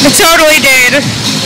I totally did.